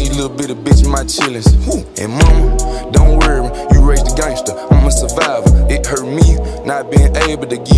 these little bit of bitch in my chillins. And mama, don't worry, you raised a gangster. I'm a survivor. It hurt me not being able to give